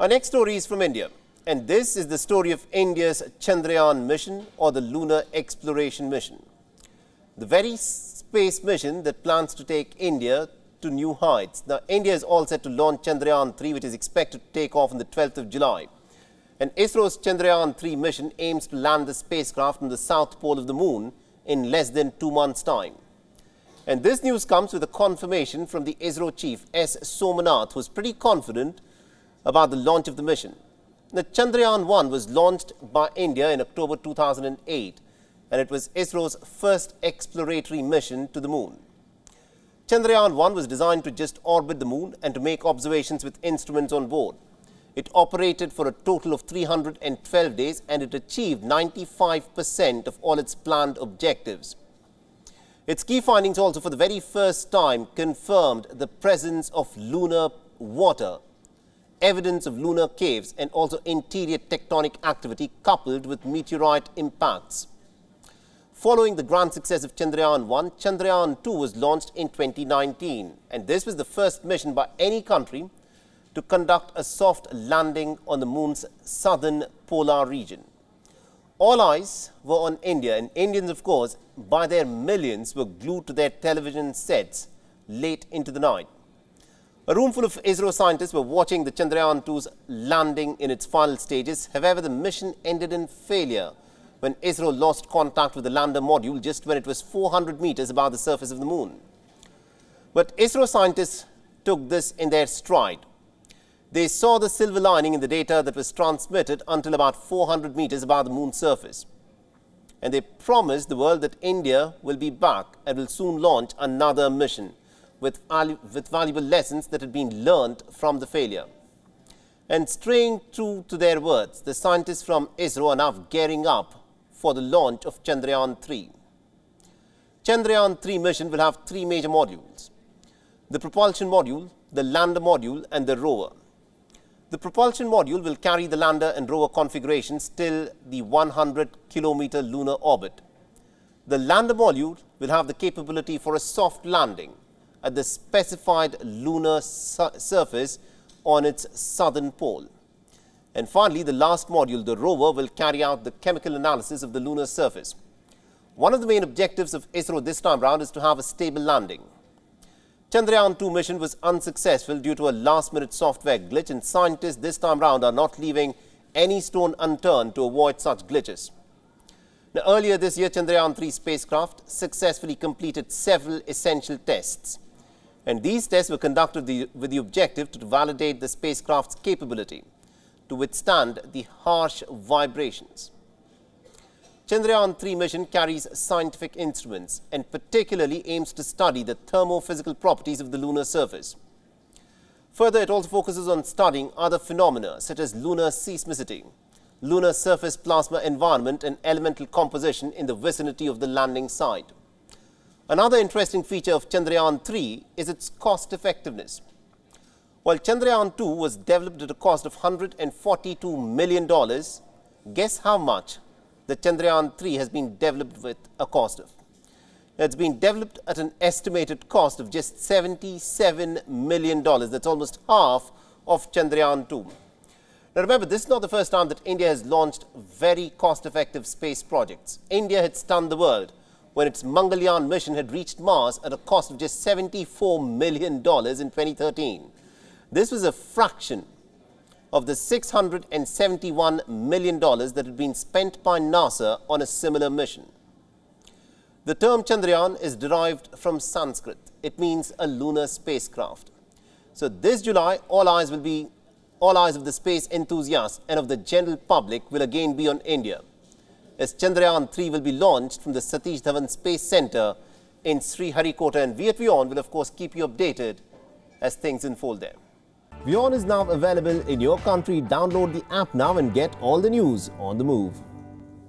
Our next story is from India. And this is the story of India's Chandrayaan mission or the Lunar Exploration Mission. The very space mission that plans to take India to new heights. Now, India is all set to launch Chandrayaan 3, which is expected to take off on the 12th of July. And ISRO's Chandrayaan 3 mission aims to land the spacecraft on the south pole of the moon in less than two months' time. And this news comes with a confirmation from the ISRO chief, S. Somanath, who is pretty confident about the launch of the mission. The Chandrayaan 1 was launched by India in October 2008 and it was ISRO's first exploratory mission to the moon. Chandrayaan 1 was designed to just orbit the moon and to make observations with instruments on board. It operated for a total of 312 days and it achieved 95% of all its planned objectives. Its key findings also for the very first time confirmed the presence of lunar water evidence of lunar caves and also interior tectonic activity coupled with meteorite impacts. Following the grand success of Chandrayaan 1, Chandrayaan 2 was launched in 2019 and this was the first mission by any country to conduct a soft landing on the moon's southern polar region. All eyes were on India and Indians of course by their millions were glued to their television sets late into the night. A room full of ISRO scientists were watching the Chandrayaan 2's landing in its final stages. However, the mission ended in failure when ISRO lost contact with the lander module just when it was 400 meters above the surface of the moon. But ISRO scientists took this in their stride. They saw the silver lining in the data that was transmitted until about 400 meters above the moon's surface. And they promised the world that India will be back and will soon launch another mission with, with valuable lessons that had been learned from the failure. And staying true to their words, the scientists from ISRO are now gearing up for the launch of Chandrayaan 3. Chandrayaan 3 mission will have three major modules. The propulsion module, the lander module and the rover. The propulsion module will carry the lander and rover configurations till the 100 kilometer lunar orbit. The lander module will have the capability for a soft landing at the specified lunar su surface on its southern pole. And finally, the last module, the rover, will carry out the chemical analysis of the lunar surface. One of the main objectives of ISRO this time round is to have a stable landing. Chandrayaan 2 mission was unsuccessful due to a last-minute software glitch and scientists this time round are not leaving any stone unturned to avoid such glitches. Now, earlier this year, Chandrayaan 3 spacecraft successfully completed several essential tests and these tests were conducted the, with the objective to validate the spacecraft's capability to withstand the harsh vibrations. Chandrayaan 3 mission carries scientific instruments and particularly aims to study the thermophysical properties of the lunar surface. Further, it also focuses on studying other phenomena such as lunar seismicity, lunar surface plasma environment and elemental composition in the vicinity of the landing site. Another interesting feature of Chandrayaan 3 is its cost effectiveness. While Chandrayaan 2 was developed at a cost of $142 million, guess how much the Chandrayaan 3 has been developed with a cost of? It's been developed at an estimated cost of just $77 million. That's almost half of Chandrayaan 2. Now remember, this is not the first time that India has launched very cost-effective space projects. India had stunned the world when its Mangalyaan mission had reached Mars at a cost of just $74 million in 2013. This was a fraction of the $671 million that had been spent by NASA on a similar mission. The term Chandrayaan is derived from Sanskrit. It means a lunar spacecraft. So this July, all eyes will be, all eyes of the space enthusiasts and of the general public will again be on India as Chandrayaan 3 will be launched from the Satish Dhawan Space Center in Sriharikota. And at will, of course, keep you updated as things unfold there. WION is now available in your country. Download the app now and get all the news on the move.